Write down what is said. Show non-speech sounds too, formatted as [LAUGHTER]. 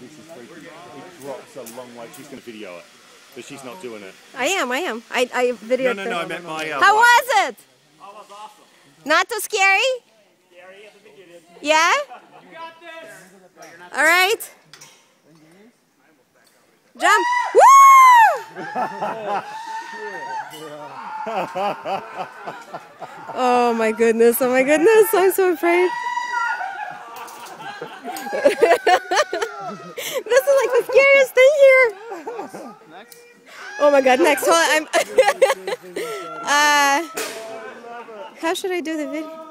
This is freaky. It drops a long way. She's going to video it, but she's not doing it. I am, I am. I, I videoed No, no, the- no. I meant my. Uh, How wife. was it? Oh, it was awesome. Not too scary? Scary at the beginning. Yeah? You got this. All right. Jump. Woo! [LAUGHS] oh my goodness, oh my goodness, I'm so afraid. [LAUGHS] this is like the scariest thing here. Oh my god, next hold on, I'm [LAUGHS] uh how should I do the video?